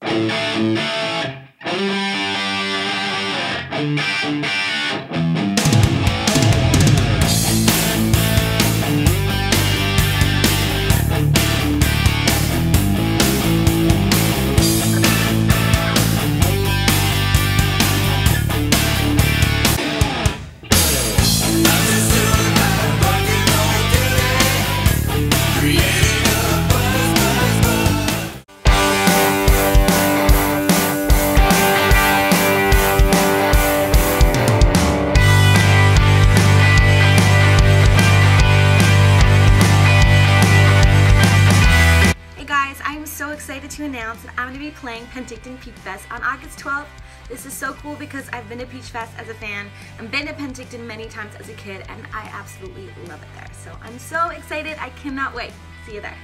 so excited to announce that I'm going to be playing Penticton Peach Fest on August 12th. This is so cool because I've been to Peach Fest as a fan and been to Penticton many times as a kid and I absolutely love it there. So I'm so excited. I cannot wait. See you there.